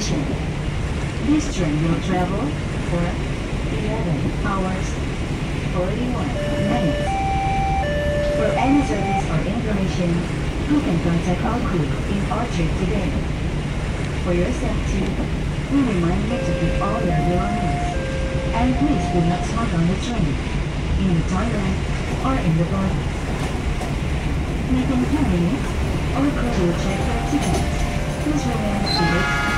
station. This train will travel for 11 hours 41 minutes. For any service or information, you can contact our crew in Orchard today. For your safety, we remind you to keep all your belongings. And please do not smoke on the train, in the toilet, or in the body. Within 10 minutes, our crew will check your tickets. Please remain seated